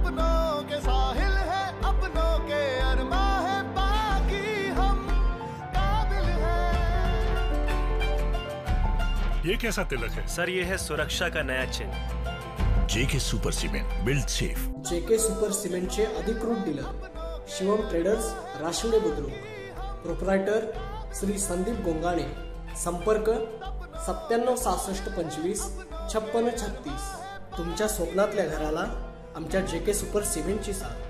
सपनों के साहिल है अपनों के अरमा है बाकी हम काबिल है। ये कैसा तिलक है? सर ये है सुरक्षा का नया चिन्ह। JK super cement build safe. JK super सिमेंटचे अधिकृत dealer Shivam traders Rashivade Budruk. Proprietor Shri Sandeep Gongane. संपर्क सत्त्याण्णव सहासष्ट पंचवीस छप्पन्न छत्तीस। तुमच्या स्वप्नातल्या घराला आमच्या जेके सुपर सिमेंटची साथ.